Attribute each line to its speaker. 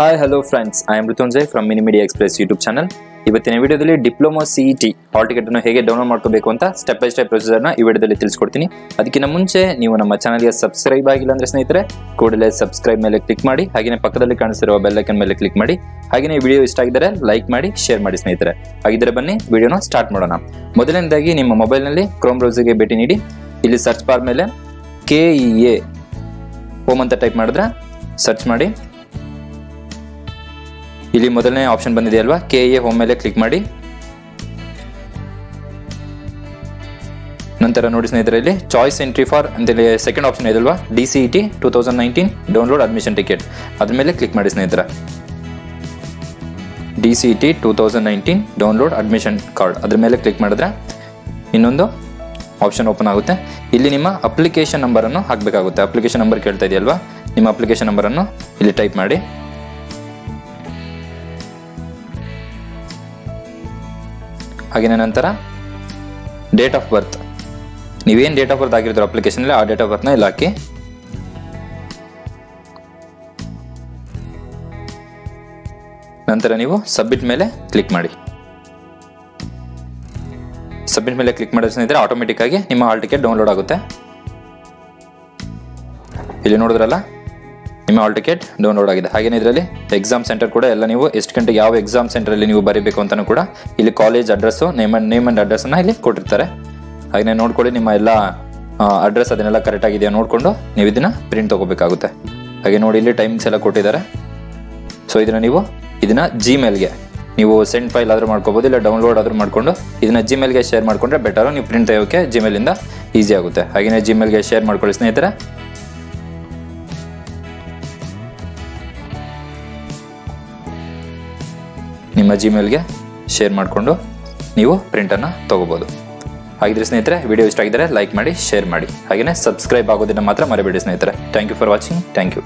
Speaker 1: Hi hello friends I am Rutunjay from mini media express YouTube channel ಇವತ್ತಿನ ವಿಡಿಯೋದಲ್ಲಿ diploma C E T hall ticket ಅನ್ನು ಹೇಗೆ download ಮಾಡ್ಕೋಬೇಕು ಅಂತ step by step ಪ್ರೊಸೀಜರ್ನ ಈ ವಿಡಿಯೋದಲ್ಲಿ ತಿಳಿಸ್ಕೊಡ್ತೀನಿ. ಅದಕ್ಕಿಂತ ಮುಂಚೆ ನೀವು ನಮ್ಮ ಚಾನಲ್ಗೆ ಸಬ್ಸ್ಕ್ರೈಬ್ ಆಗಿಲ್ಲ ಅಂದ್ರೆ ಸ್ನೇಹಿತರೆ, ಕೂಡಲೇ ಸಬ್ಸ್ಕ್ರೈಬ್ ಮೇಲೆ ಕ್ಲಿಕ್ ಮಾಡಿ ಹಾಗೆಯೇ ಪಕ್ಕದಲ್ಲಿ ಕಾಣಿಸಿರುವ ಬೆಲ್ಲೈಕನ್ ಮೇಲೆ ಕ್ಲಿಕ್ ಮಾಡಿ ಹಾಗೆಯೇ ವಿಡಿಯೋ ಇಷ್ಟ ಆಗಿದ್ದರೆ ಲೈಕ್ ಮಾಡಿ ಶೇರ್ ಮಾಡಿ ಸ್ನೇಹಿತರೆ. ಹಾಗಿದ್ರೆ ಬನ್ನಿ, ವಿಡಿಯೋನ ಸ್ಟಾರ್ಟ್ ಮಾಡೋಣ. ಮೊದಲನೇದಾಗಿ ನಿಮ್ಮ ಮೊಬೈಲ್ನಲ್ಲಿ ಕ್ರೋಮ್ ಬ್ರೌಸರ್ಗೆ ಭೇಟಿ ನೀಡಿ, ಇಲ್ಲಿ ಸರ್ಚ್ ಬಾರ್ ಮೇಲೆ ಕೆ ಇ ಎ ಹೋಮ್ ಅಂತ ಟೈಪ್ ಮಾಡಿದ್ರೆ ಸರ್ಚ್ ಮಾಡಿ. ಇಲ್ಲಿ ಮೊದಲನೇ ಆಪ್ಷನ್ ಬಂದಿದೆ ಅಲ್ವಾ? ಕೆ ಎ ಹೋಮ್ ಮೇಲೆ ಕ್ಲಿಕ್ ಮಾಡಿ. ನಂತರ ನೋಡಿ ಸ್ನೇಹಿತರೆ, ಇಲ್ಲಿ ಚಾಯ್ಸ್ ಎಂಟ್ರಿ ಫಾರ್ ಅಂತೇಳಿ ಸೆಕೆಂಡ್ ಆಪ್ಷನ್ ಇದೆ ಅಲ್ವಾ? D C E T two thousand nineteen download admission ticket ಅದ್ರ ಮೇಲೆ ಕ್ಲಿಕ್ ಮಾಡಿ ಸ್ನೇಹಿತರ. D C E T two thousand nineteen download admission card ಅದ್ರ ಮೇಲೆ ಕ್ಲಿಕ್ ಮಾಡಿದ್ರೆ ಇನ್ನೊಂದು ಆಪ್ಷನ್ ಓಪನ್ ಆಗುತ್ತೆ. ಇಲ್ಲಿ ನಿಮ್ಮ ಅಪ್ಲಿಕೇಶನ್ ನಂಬರನ್ನು ಹಾಕಬೇಕಾಗುತ್ತೆ. ಅಪ್ಲಿಕೇಶನ್ ನಂಬರ್ ಕೇಳ್ತಾ ಇದೆಯಲ್ವಾ? ನಿಮ್ಮ ಅಪ್ಲಿಕೇಶನ್ ನಂಬರನ್ನು ಇಲ್ಲಿ ಟೈಪ್ ಮಾಡಿ. ಹಾಗೆಯೇ ನಂತರ ಡೇಟ್ ಆಫ್ ಬರ್ತ್ ನೀವೇನು ಡೇಟ್ ಆಫ್ ಬರ್ತ್ ಆಗಿರ್ತೀರೋ ಅಪ್ಲಿಕೇಶನಲ್ಲಿ ಆ ಡೇಟ್ ಆಫ್ ಬರ್ತ್ನ ಇಲ್ಲಿ ಹಾಕಿ. ನಂತರ ನೀವು ಸಬ್ಮಿಟ್ ಮೇಲೆ ಕ್ಲಿಕ್ ಮಾಡಿ. ಸಬ್ಮಿಟ್ ಮೇಲೆ ಕ್ಲಿಕ್ ಮಾಡಿದ ಸ್ನೇಹಿತರೆ ಆಟೋಮೆಟಿಕ್ ಆಗಿ ನಿಮ್ಮ ಹಾಲ್ ಟಿಕೆಟ್ ಡೌನ್ಲೋಡ್ ಆಗುತ್ತೆ. ಇಲ್ಲಿ ನೋಡಿದ್ರಲ್ಲ? ನಿಮ್ಮ ಆಲ್ ಟಿಕೆಟ್ ಡೌನ್ಲೋಡ್ ಆಗಿದೆ. ಹಾಗೇನೇ ಇದರಲ್ಲಿ ಎಕ್ಸಾಮ್ ಸೆಂಟರ್ ಕೂಡ ಎಲ್ಲ ನೀವು ಎಷ್ಟು ಗಂಟೆಗೆ ಯಾವ ಎಕ್ಸಾಮ್ ಸೆಂಟರಲ್ಲಿ ನೀವು ಬರೀಬೇಕು ಅಂತಲೂ ಕೂಡ ಇಲ್ಲಿ college address name and name and ಅಡ್ರೆಸ್ಸನ್ನು ಇಲ್ಲಿ ಕೊಟ್ಟಿರ್ತಾರೆ. ಹಾಗೆಯೇ ನೋಡ್ಕೊಳ್ಳಿ ನಿಮ್ಮ ಎಲ್ಲ ಅಡ್ರೆಸ್ ಅದನ್ನೆಲ್ಲ ಕರೆಕ್ಟ್ ಆಗಿದೆಯಾ ನೋಡಿಕೊಂಡು ನೀವು ಇದನ್ನ ಪ್ರಿಂಟ್ ತಗೋಬೇಕಾಗುತ್ತೆ. ಹಾಗೆ ನೋಡಿ ಇಲ್ಲಿ ಟೈಮಿಂಗ್ಸ್ ಎಲ್ಲ ಕೊಟ್ಟಿದ್ದಾರೆ. ಸೊ ಇದನ್ನ ನೀವು ಇದನ್ನ ಜಿಮೇಲ್ಗೆ ನೀವು ಸೆಂಡ್ ಫೈಲ್ ಆದರೂ ಮಾಡ್ಕೋಬೋದು, ಇಲ್ಲ ಡೌನ್ಲೋಡ್ ಆದರೂ ಮಾಡಿಕೊಂಡು ಇದನ್ನ ಜಿಮೇಲ್ಗೆ ಶೇರ್ ಮಾಡಿಕೊಂಡ್ರೆ ಬೆಟರ್ ನೀವು ಪ್ರಿಂಟ್ ತೆಗೋಕ್ಕೆ ಜಿಮೇಲಿಂದ ಈಸಿ ಆಗುತ್ತೆ. ಹಾಗೆಯೇ ಜಿಮೇಲ್ಗೆ ಶೇರ್ ಮಾಡ್ಕೊಳ್ಳಿ ಸ್ನೇಹಿತರೆ. ನಿಮ್ಮ ಜಿಮೇಲ್ಗೆ ಶೇರ್ ಮಾಡಿಕೊಂಡು ನೀವು ಪ್ರಿಂಟನ್ನು ತೊಗೋಬೋದು. ಹಾಗಿದ್ರೆ ಸ್ನೇಹಿತರೆ ವಿಡಿಯೋ ಇಷ್ಟ ಆಗಿದ್ದರೆ ಲೈಕ್ ಮಾಡಿ ಶೇರ್ ಮಾಡಿ. ಹಾಗೆಯೇ ಸಬ್ಸ್ಕ್ರೈಬ್ ಆಗೋದನ್ನು ಮಾತ್ರ ಮರಿಬೇಡಿ ಸ್ನೇಹಿತರೆ. Thank you for watching thank you